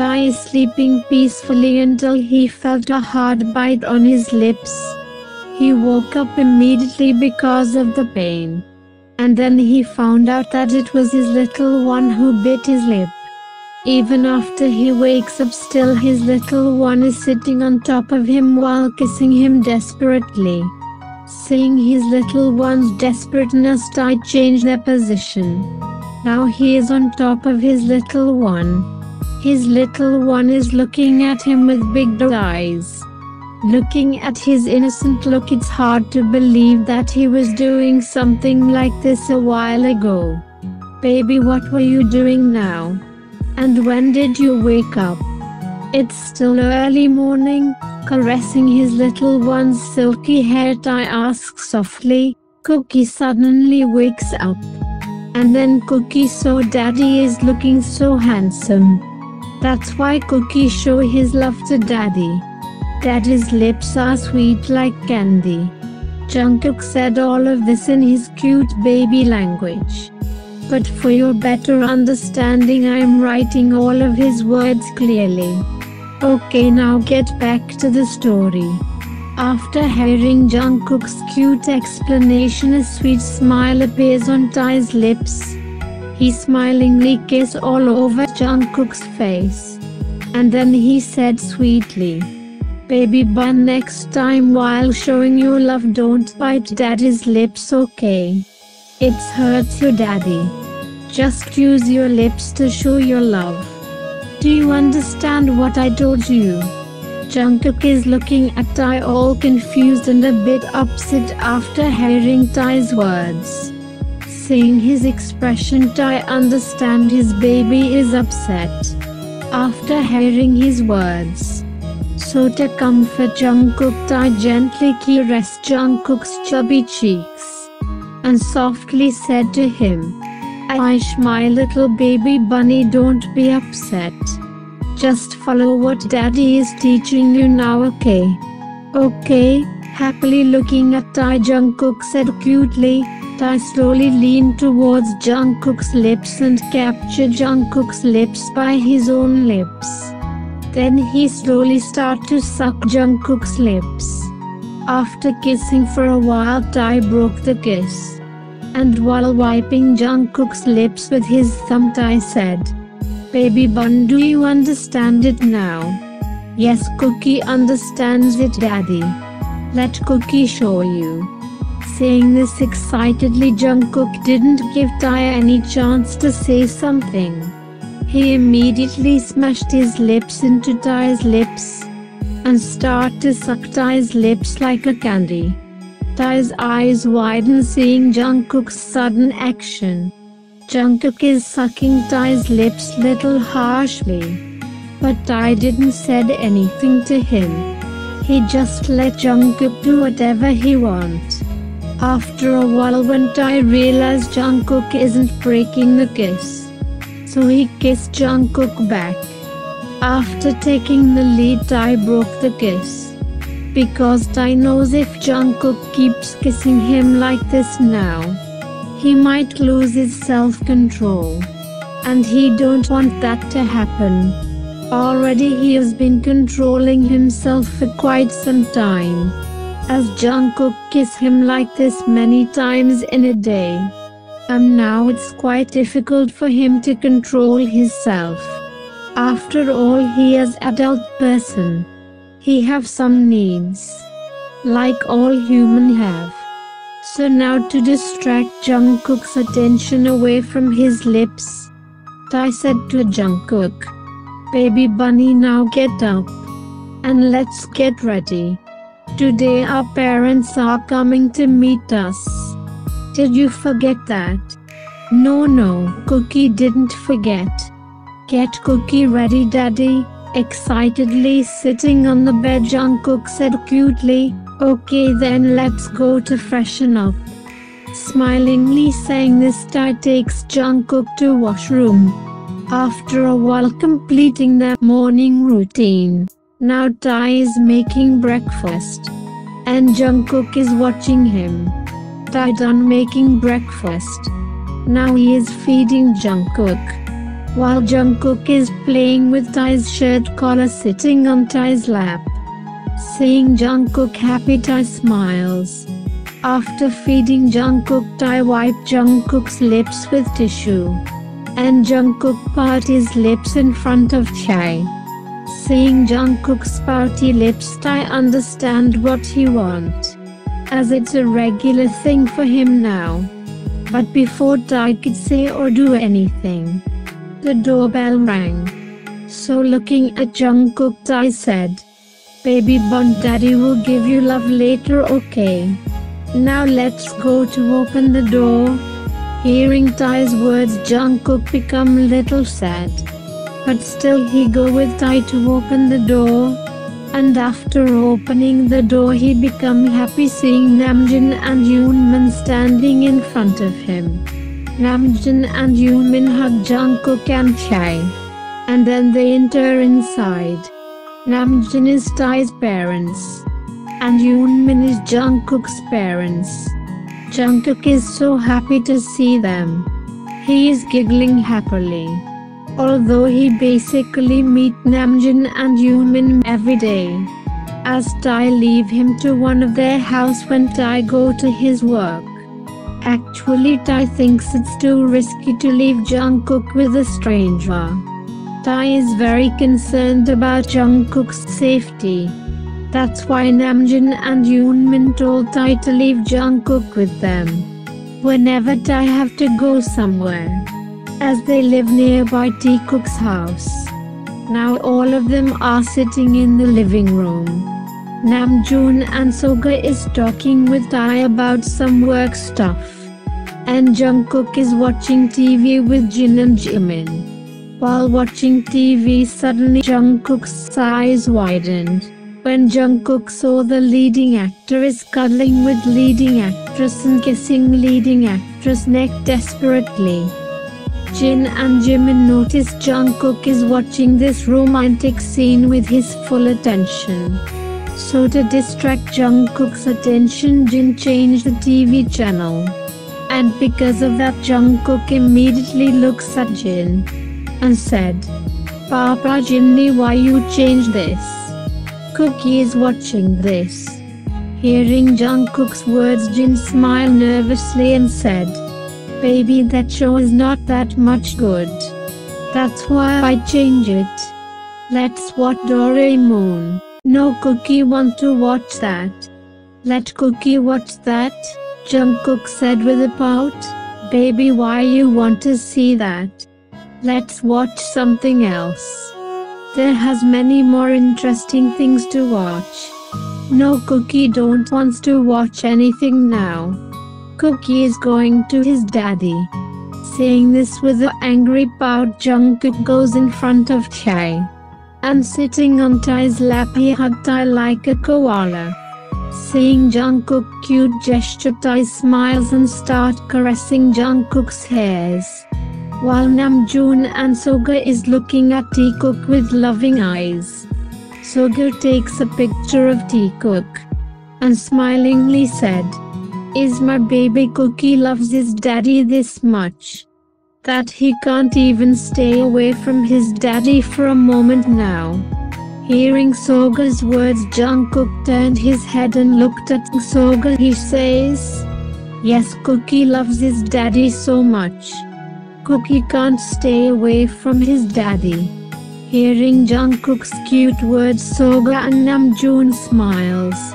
Is sleeping peacefully until he felt a hard bite on his lips. He woke up immediately because of the pain. And then he found out that it was his little one who bit his lip. Even after he wakes up still his little one is sitting on top of him while kissing him desperately. Seeing his little one's desperateness Tae changed their position. Now he is on top of his little one. His little one is looking at him with big eyes. Looking at his innocent look it's hard to believe that he was doing something like this a while ago. Baby what were you doing now? And when did you wake up? It's still early morning, caressing his little one's silky hair Tae asks softly. Cookie suddenly wakes up. And then Cookie saw Daddy is looking so handsome. That's why Cookie show his love to Daddy. Daddy's lips are sweet like candy. Jungkook said all of this in his cute baby language. But for your better understanding I am writing all of his words clearly. Okay now get back to the story. After hearing Jungkook's cute explanation a sweet smile appears on Tae's lips. He smilingly kissed all over Jungkook's face. And then he said sweetly, Baby bun next time while showing your love don't bite daddy's lips okay? It hurts your daddy. Just use your lips to show your love. Do you understand what I told you? Jungkook is looking at Tae all confused and a bit upset after hearing Tae's words. Seeing his expression Tae understand his baby is upset. After hearing his words. So to comfort Jungkook Tae gently caressed Jungkook's chubby cheeks and softly said to him, Aish my little baby bunny don't be upset. Just follow what daddy is teaching you now okay? Okay, happily looking at Tae Jungkook said cutely, Tae slowly leaned towards Jungkook's lips and captured Jungkook's lips by his own lips. Then he slowly started to suck Jungkook's lips. After kissing for a while Tae broke the kiss and while wiping Jungkook's lips with his thumb Tae said, Baby bun do you understand it now? Yes Cookie understands it daddy. Let Cookie show you. Saying this excitedly Jungkook didn't give Tae any chance to say something. He immediately smashed his lips into Tae's lips and started to suck Tae's lips like a candy. Tae's eyes widen seeing Jungkook's sudden action. Jungkook is sucking Tae's lips little harshly. But Tae didn't said anything to him. He just let Jungkook do whatever he wants. After a while when Tae realized Jungkook isn't breaking the kiss. So he kissed Jungkook back. After taking the lead Tae broke the kiss because Tae knows if Jungkook keeps kissing him like this now, he might lose his self-control. And he don't want that to happen. Already he has been controlling himself for quite some time. As Jungkook kiss him like this many times in a day. And now it's quite difficult for him to control himself. After all he is adult person. He have some needs. Like all human have. So now to distract Jungkook's attention away from his lips, Tae said to Jungkook, Baby bunny now get up. And let's get ready. Today our parents are coming to meet us. Did you forget that? No no, Cookie didn't forget. Get Cookie ready daddy. Excitedly sitting on the bed Jungkook said cutely, Okay then let's go to freshen up. Smilingly saying this Tae takes Jungkook to washroom. After a while completing their morning routine, now Tae is making breakfast. And Jungkook is watching him. Tae done making breakfast. Now he is feeding Jungkook. while Jungkook is playing with Tae's shirt collar sitting on Tae's lap. Seeing Jungkook happy Tae smiles. After feeding Jungkook Tae wiped Jungkook's lips with tissue. And Jungkook his lips in front of Tae. Seeing Jungkook's pouty lips Tae understand what he want. As it's a regular thing for him now. But before Tae could say or do anything, the doorbell rang. So looking at Jungkook Tae said, Baby Bun Daddy will give you love later okay. Now let's go to open the door. Hearing Tae's words Jungkook become little sad. But still he go with Tae to open the door. And after opening the door he become happy seeing Namjin and Yoonmin standing in front of him. Namjin and Yoonmin hug Jungkook and Tae. And then they enter inside. Namjin is Tae's parents. And Yoonmin is Jungkook's parents. Jungkook is so happy to see them. He is giggling happily. Although he basically meet Namjin and Yoonmin every day. As Tae leave him to one of their house when Tae go to his work. Actually Tae thinks it's too risky to leave Jungkook with a stranger. Tae is very concerned about Jungkook's safety. That's why Namjin and Yoonmin told Tae to leave Jungkook with them. Whenever Tae have to go somewhere. As they live nearby Taekook's house. Now all of them are sitting in the living room. Namjoon and Suga is talking with Tae about some work stuff. And Jungkook is watching TV with Jin and Jimin. While watching TV suddenly Jungkook's eyes widened. When Jungkook saw the leading actor is cuddling with leading actress and kissing leading actress neck desperately. Jin and Jimin notice Jungkook is watching this romantic scene with his full attention. So to distract Jungkook's attention Jin changed the TV channel. And because of that Jungkook immediately looks at Jin. And said, Papa Jinny why you change this? Cookie is watching this. Hearing Jungkook's words Jin smiled nervously and said, Baby that show is not that much good. That's why I change it. Let's watch Doraemon. No Cookie want to watch that. Let Cookie watch that. Jungkook said with a pout. Baby why you want to see that? Let's watch something else. There has many more interesting things to watch. No Cookie don't wants to watch anything now. Cookie is going to his daddy. Saying this with an angry pout Jungkook goes in front of Tae. And sitting on Tae's lap he hugged Tae like a koala. Seeing Jungkook cute gesture Tae smiles and start caressing Jungkook's hairs. While Namjoon and Suga is looking at Taekook with loving eyes. Suga takes a picture of Taekook. And smilingly said, Is my baby cookie loves his daddy this much? That he can't even stay away from his daddy for a moment now. Hearing Suga's words Jungkook turned his head and looked at Suga he says, Yes Cookie loves his daddy so much. Cookie can't stay away from his daddy. Hearing Jungkook's cute words Suga and Namjoon smiles.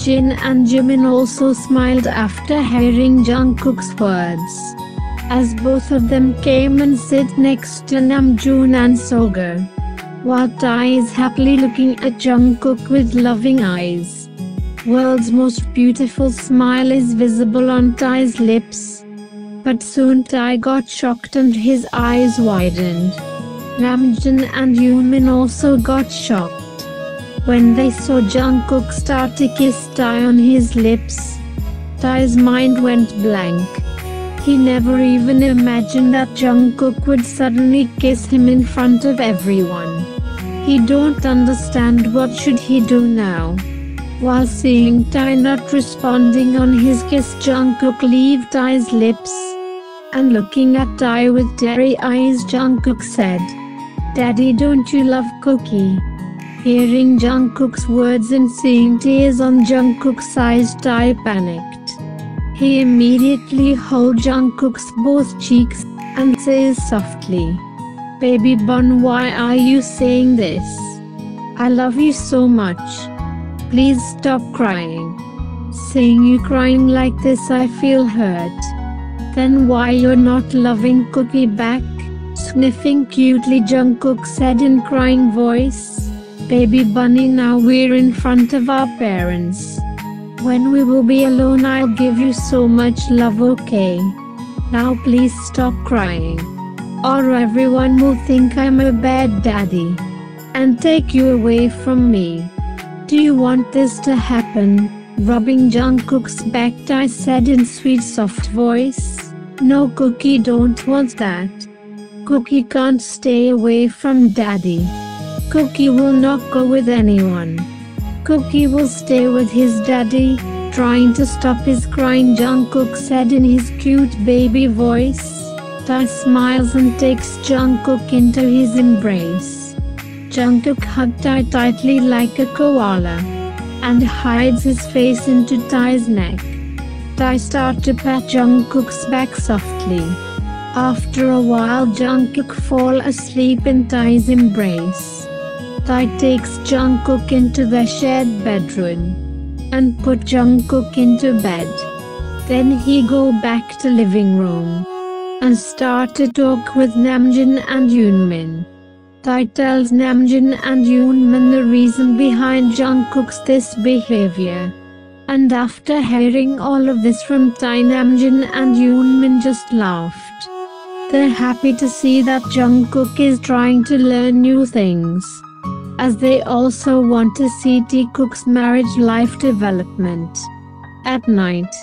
Jin and Jimin also smiled after hearing Jungkook's words. As both of them came and sit next to Namjoon and Suga. While Tae is happily looking at Jungkook with loving eyes. World's most beautiful smile is visible on Tae's lips. But soon Tae got shocked and his eyes widened. Namjin and Yoonmin also got shocked. When they saw Jungkook start to kiss Tae on his lips. Tae's mind went blank. He never even imagined that Jungkook would suddenly kiss him in front of everyone. He don't understand what should he do now. While seeing Tae not responding on his kiss Jungkook leave Tae's lips. And looking at Tae with teary eyes, Jungkook said, Daddy, don't you love Cookie? Hearing Jungkook's words and seeing tears on Jungkook's eyes, Tae panicked. He immediately holds Jungkook's both cheeks and says softly, Baby Bun, why are you saying this? I love you so much. Please stop crying. Seeing you crying like this, I feel hurt. Then why you're not loving Cookie back? Sniffing cutely, Jungkook said in crying voice. Baby Bunny, now we're in front of our parents. When we will be alone, I'll give you so much love, okay? Now please stop crying. Or everyone will think I'm a bad daddy. And take you away from me. Do you want this to happen? Rubbing Jungkook's back, I said in sweet soft voice. No Cookie don't want that. Cookie can't stay away from daddy. Cookie will not go with anyone. Cookie will stay with his daddy, trying to stop his crying Jungkook said in his cute baby voice. Tae smiles and takes Jungkook into his embrace. Jungkook hugged Tae tightly like a koala and hides his face into Tae's neck. Tae starts to pat Jungkook's back softly. After a while Jungkook fall asleep in Tae's embrace. Tae takes Jungkook into the shared bedroom and put Jungkook into bed. Then he go back to living room and start to talk with Namjin and Yoonmin. Tae tells Namjin and Yoonmin the reason behind Jungkook's this behavior. And after hearing all of this from Tae Namjin and Yoonmin just laughed. They're happy to see that Jungkook is trying to learn new things as they also want to see Taekook's marriage life development. At night,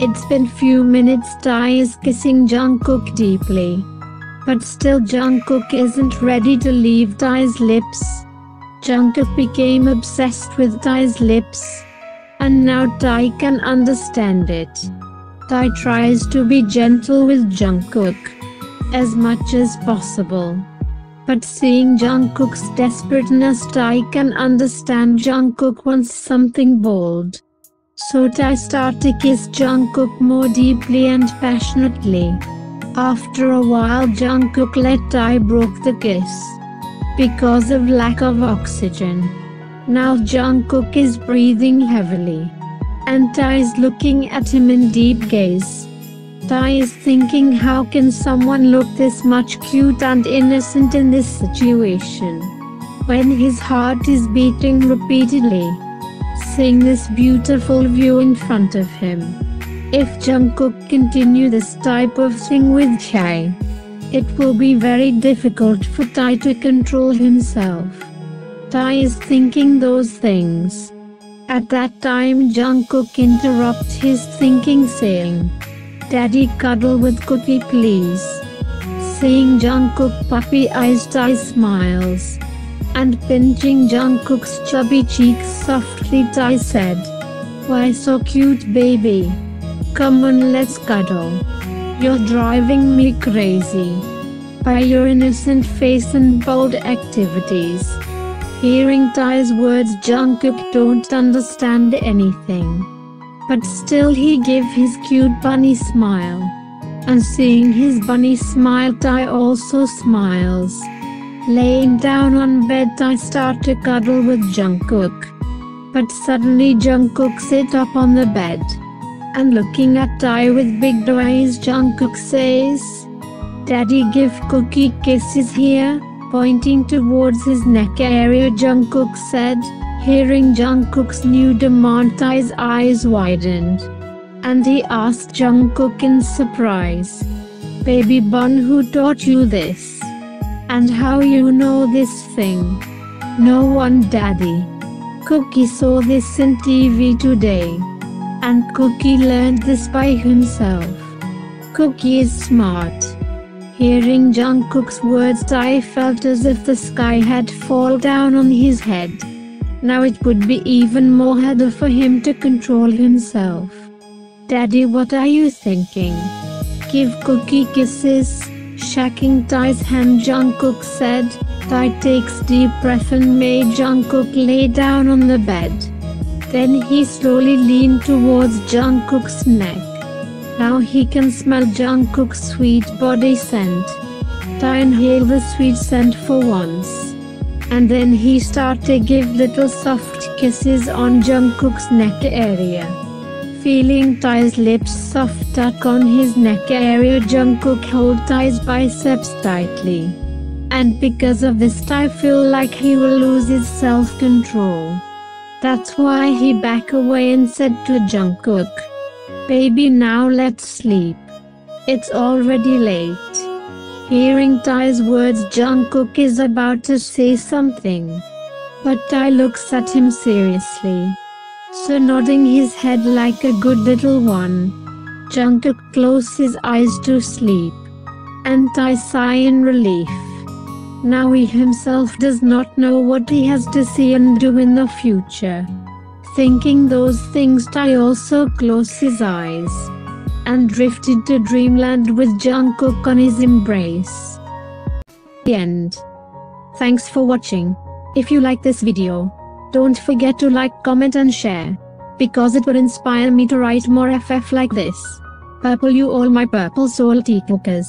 it's been few minutes Tae is kissing Jungkook deeply. But still Jungkook isn't ready to leave Tae's lips. Jungkook became obsessed with Tae's lips. And now Tae can understand it. Tae tries to be gentle with Jungkook as much as possible. But seeing Jungkook's desperateness Tae can understand Jungkook wants something bold. So Tae start to kiss Jungkook more deeply and passionately. After a while Jungkook let Tae broke the kiss. Because of lack of oxygen. Now Jungkook is breathing heavily. And Tae is looking at him in deep gaze. Tae is thinking how can someone look this much cute and innocent in this situation? When his heart is beating repeatedly. Seeing this beautiful view in front of him. If Jungkook continue this type of thing with Tae, it will be very difficult for Tae to control himself. Tae is thinking those things. At that time Jungkook interrupts his thinking saying, Daddy cuddle with Cookie please. Seeing Jungkook puppy eyes Tae smiles. And pinching Jungkook's chubby cheeks softly Tae said. Why so cute baby? Come on let's cuddle. You're driving me crazy. By your innocent face and bold activities. Hearing Tae's words Jungkook don't understand anything. But still he give his cute bunny smile. And seeing his bunny smile Tae also smiles. Laying down on bed Tae start to cuddle with Jungkook. But suddenly Jungkook sit up on the bed. And looking at Tae with big eyes Jungkook says, Daddy give Cookie kisses here, pointing towards his neck area Jungkook said. Hearing Jungkook's new demand, eyes widened. And he asked Jungkook in surprise. Baby Bun who taught you this? And how you know this thing? No one daddy. Cookie saw this in TV today. And Cookie learned this by himself. Cookie is smart. Hearing Jungkook's words Tae felt as if the sky had fall down on his head. Now it would be even more harder for him to control himself. Daddy what are you thinking? give Cookie kisses. Shaking Tae's hand Jungkook said. Tae takes deep breath and made Jungkook lay down on the bed. Then he slowly leaned towards Jungkook's neck. Now he can smell Jungkook's sweet body scent. Tae inhaled the sweet scent for once. And then he start to give little soft kisses on Jungkook's neck area. Feeling Tae's lips soft tuck on his neck area Jungkook hold Tae's biceps tightly. And because of this Tae feel like he will lose his self-control. That's why he back away and said to Jungkook. Baby now let's sleep. It's already late. Hearing Tae's words Jungkook is about to say something. But Tae looks at him seriously. So nodding his head like a good little one. Jungkook closes his eyes to sleep. And Tae sigh in relief. Now he himself does not know what he has to see and do in the future. Thinking those things Tae also closed his eyes. And drifted to dreamland with Jungkook on his embrace. The end. Thanks for watching. If you like this video, don't forget to like, comment and share. Because it would inspire me to write more FF like this. Purple you all my purple soul Taekookers.